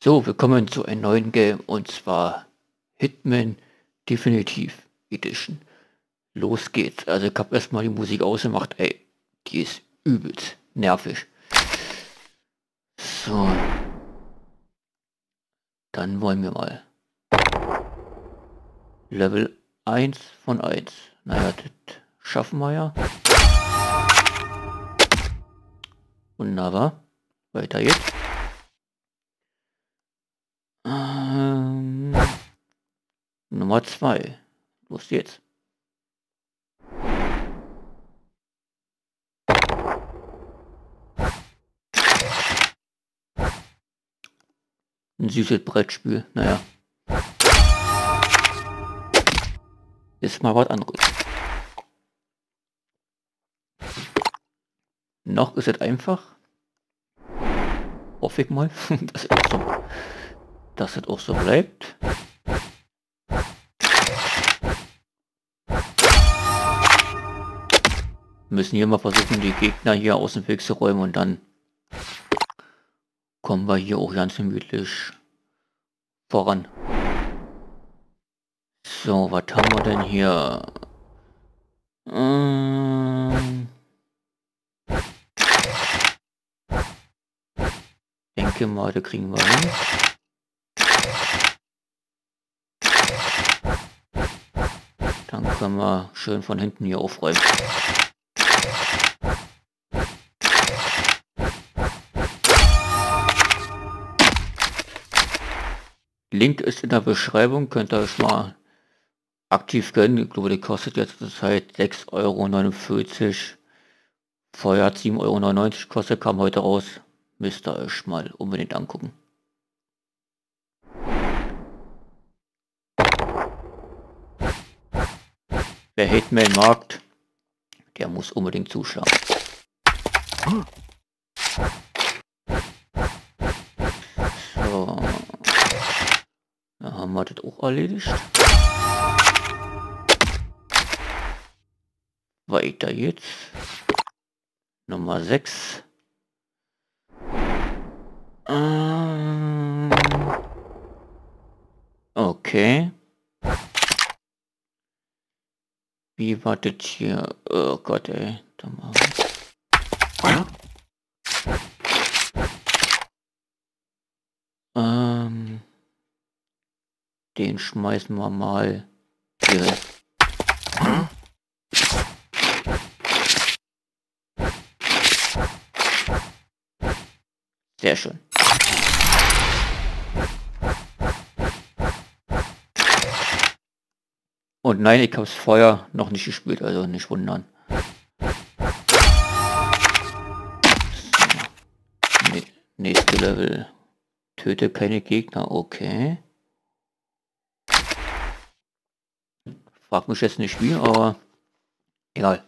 So, wir kommen zu einem neuen Game und zwar Hitman Definitive Edition. Los geht's. Also ich habe erstmal die Musik ausgemacht. Ey, die ist übelst nervig. So. Dann wollen wir mal. Level 1 von 1. Naja, das schaffen wir ja. Wunderbar. Weiter jetzt. Nummer 2. Los jetzt. Ein süßes Brettspiel, naja. Ist mal was anderes. Noch ist es einfach. Hoffe ich mal, dass es auch so, dass es auch so bleibt. Müssen hier mal versuchen, die Gegner hier aus dem Weg zu räumen und dann kommen wir hier auch ganz gemütlich voran. So, was haben wir denn hier? Ähm denke mal, da kriegen wir hin. Dann können wir schön von hinten hier aufräumen. Link ist in der Beschreibung, könnt ihr euch mal aktiv gönnen. Ich glaube, die kostet jetzt zurzeit 6,49 Euro. Vorher hat 7,99 Euro kostet, kam heute raus. Müsst ihr euch mal unbedingt angucken. Wer Hitman mag, der muss unbedingt zuschauen. So. Da haben wir das auch erledigt. Weiter jetzt. Nummer 6. Ähm okay. Wie war das hier? Oh Gott, ey. Da mal. Den schmeißen wir mal hier. Sehr schön. Und nein, ich habe das Feuer noch nicht gespielt, also nicht wundern. So. Nächste Level. Töte keine Gegner, okay. Frag mich jetzt nicht wie, aber egal.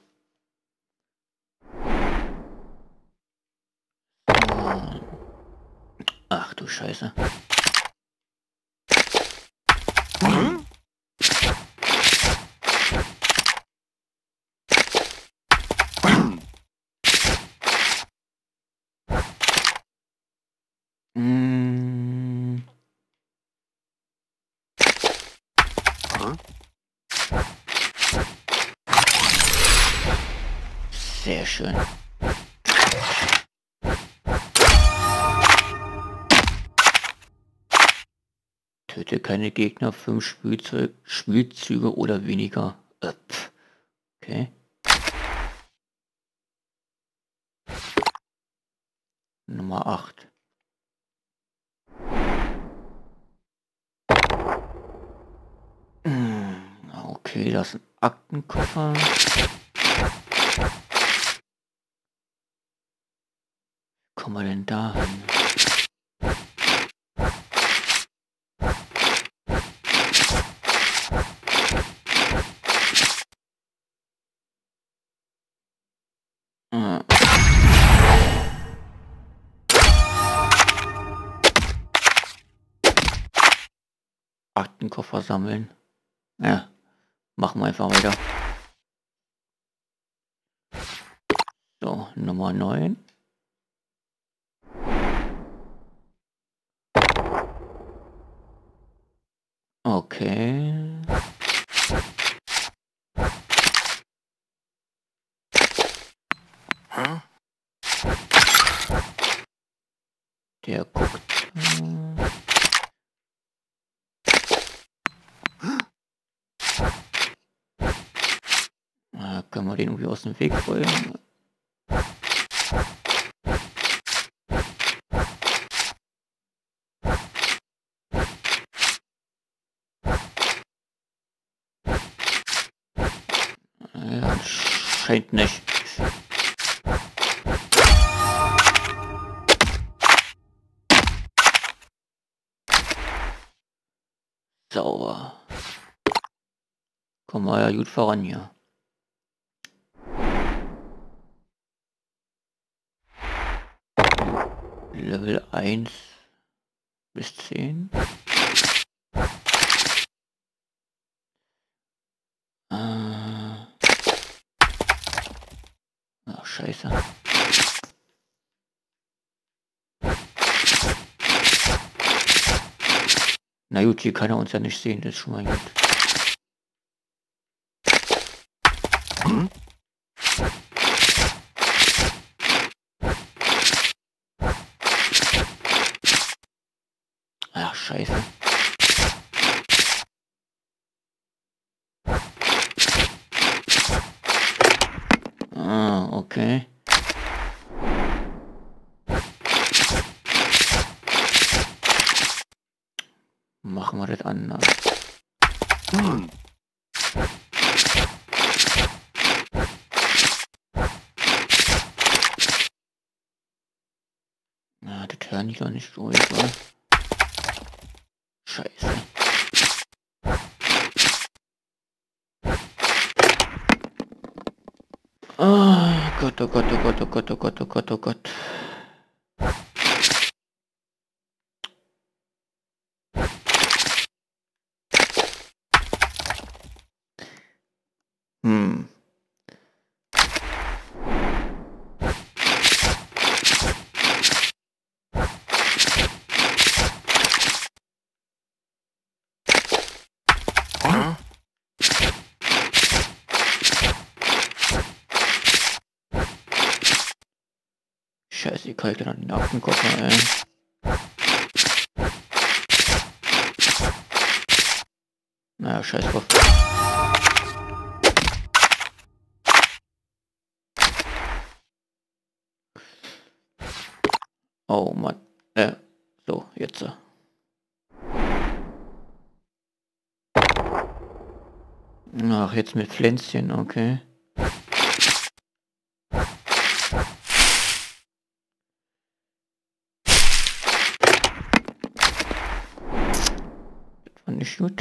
Ach du Scheiße. Sehr schön. Töte keine Gegner, fünf Spielzeug, Spielzüge oder weniger. Äh, okay. Nummer 8. Hm, okay, das ist ein Aktenkoffer. Kommen wir denn da hin? Ah. Aktenkoffer sammeln. Ja, machen wir einfach weiter. So, Nummer 9. Okay. Der guckt. äh, können wir den irgendwie aus dem Weg räumen? Ja, scheint nicht. Sauber. Kommen wir ja gut voran hier. Level 1 bis 10. scheiße. Na gut, hier kann er uns ja nicht sehen, das ist schon mal gut. Hm? Ach, scheiße. Ah, okay. Machen wir das anders. Hm. Na, das hören die doch nicht durch, wa? Scheiße. Oh Gott, oh Gott, oh Gott, oh Gott, oh Gott, oh Gott, oh Gott. Hm. Huh? Scheiße, ich halte dann den Aktenkoffer, ey. Naja, scheiß drauf. Oh Mann. Äh, so, jetzt. äh. Ach, jetzt mit Pflänzchen, okay. Das gut.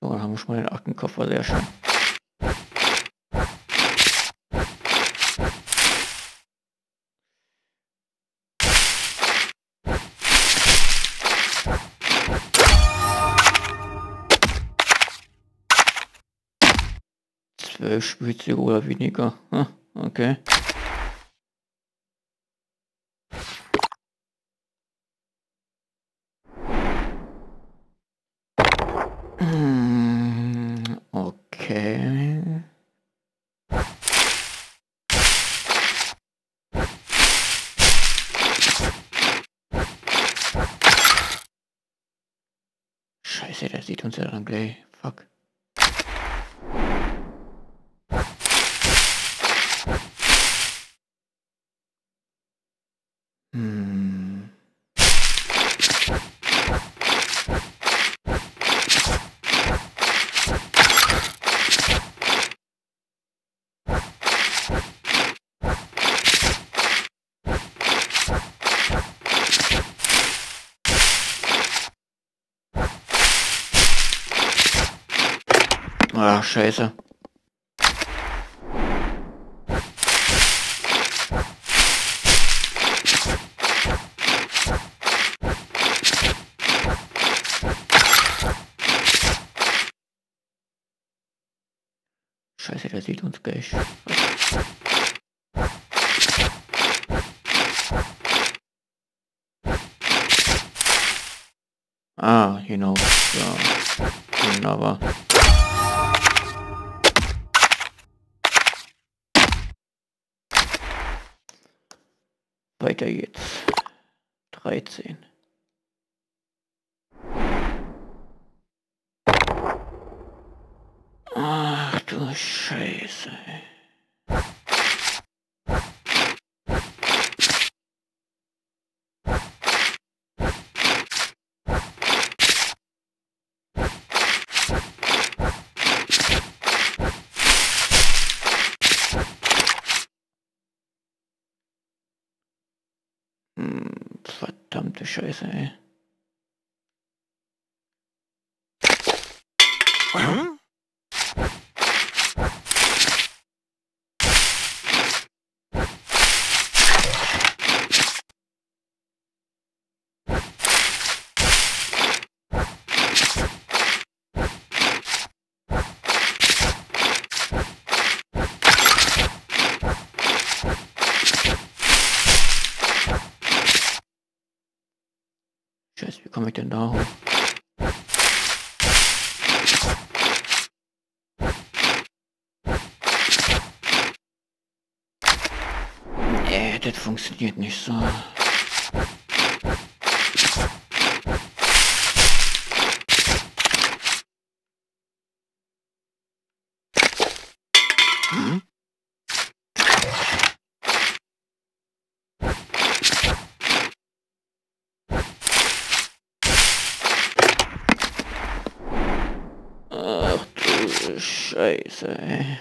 So, dann haben wir schon mal den Aktenkoffer, sehr schön. Zwölf Spielzüge oder weniger. Hm, okay. Hm, Okay. Scheiße, der sieht uns ja dann gleich. Fuck. Hm. Ah, scheiße. Scheiße, der sieht uns gleich. Ah, genau. Ja. Wunderbar. Weiter jetzt. 13. Ach du Scheiße. Scheiße, ey. Scheiße, ey.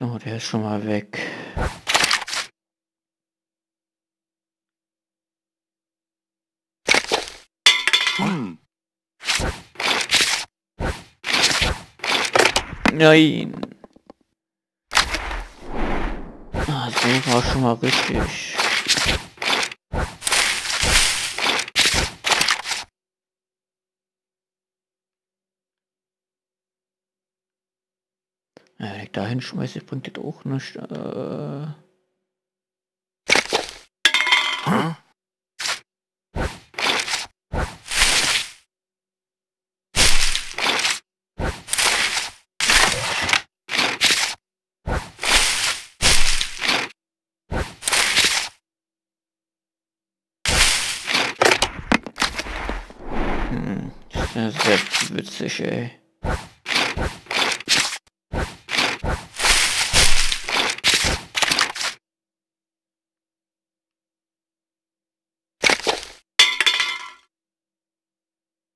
Oh, der ist schon mal weg. Hm. Nein. Ah, so war schon mal richtig. Ja, wenn ich da hinschmeiße, bringt das auch nichts. Äh, Hm? hm, das witzig, ey.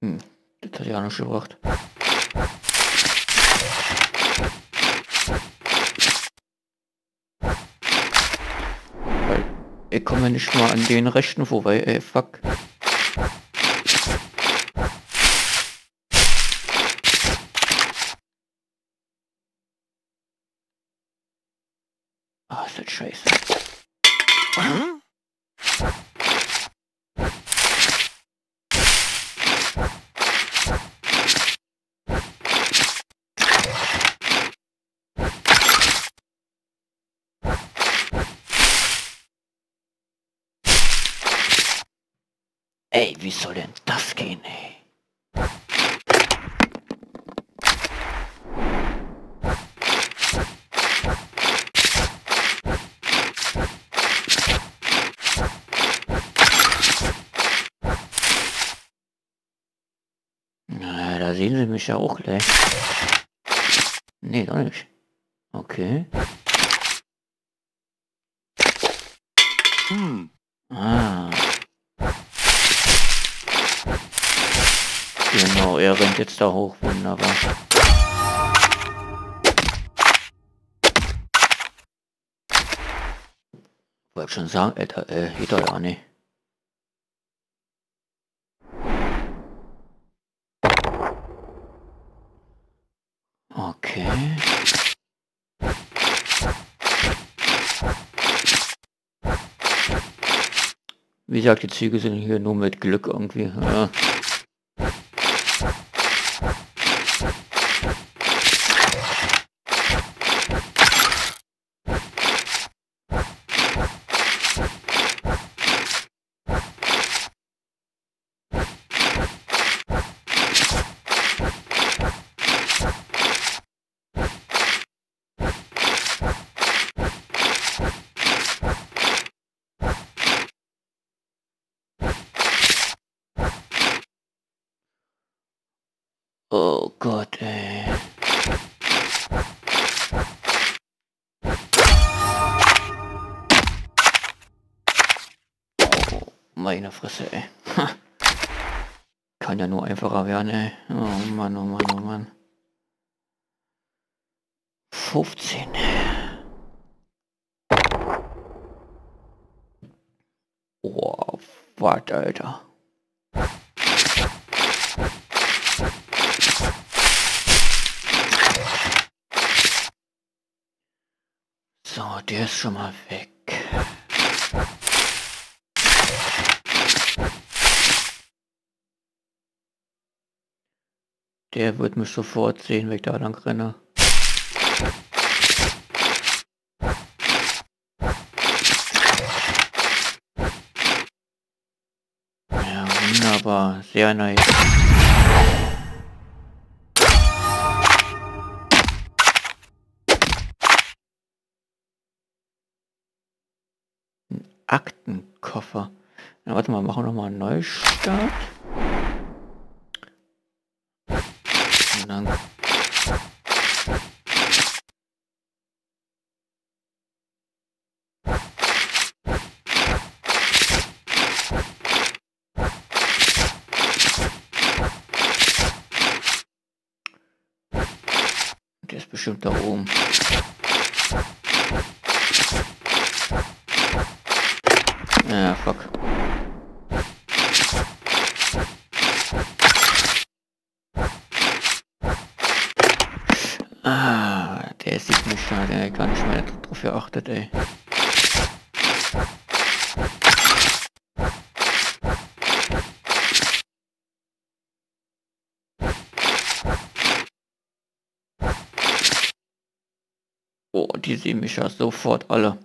Hm, das hat ja nicht gebracht. Ich komme nicht mal an den Rechten vorbei, ey, fuck. Ah, ist das scheiße. Hm? Ey, wie soll denn das gehen, ey? Na, da sehen sie mich ja auch gleich. Nee, doch nicht. Okay. der rennt jetzt da hoch. Wunderbar. Wollte schon sagen, äh, Alter, äh, geht doch ja nicht. Okay. Wie gesagt, die Züge sind hier nur mit Glück irgendwie. Ja. Kann ja nur einfacher werden, ey. Oh Mann, oh Mann, oh Mann. 15. Oh, warte, Alter. So, der ist schon mal weg. Der wird mich sofort sehen, wenn ich da lang renne. Ja, wunderbar. Sehr nice. Aktenkoffer. Na, warte mal, machen wir nochmal einen Neustart. Und dann Der ist bestimmt da oben. Ja, fuck. Ah, der hat gar nicht mehr drauf geachtet, ey. Oh, die sehen mich ja sofort alle.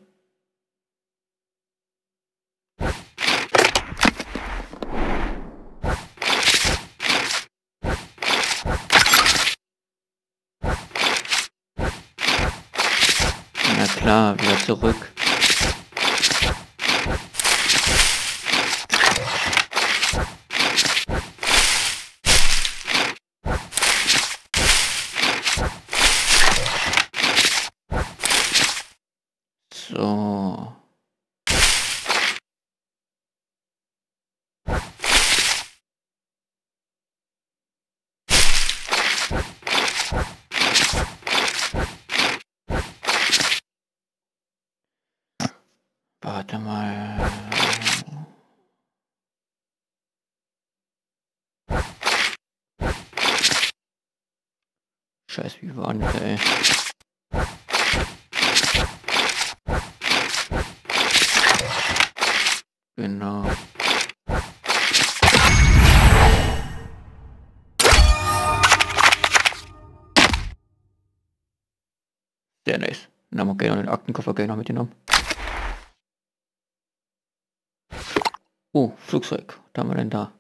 Klar, wieder zurück. So. Warte mal. Scheiß, wie der, ey? Genau. Sehr nice. Dann haben wir noch den Aktenkoffer noch mitgenommen. Oh, Flugzeug. Was haben wir denn da?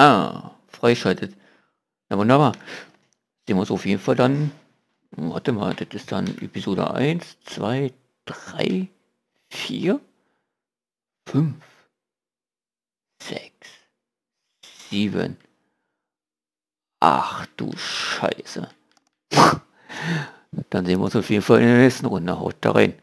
Ah, freischaltet. Na wunderbar. Sehen wir uns auf jeden Fall dann. Warte mal, das ist dann Episode 1, 2, 3, 4, 5, 6, 7. Ach du Scheiße. Dann sehen wir uns auf jeden Fall in der nächsten Runde. Haut da rein.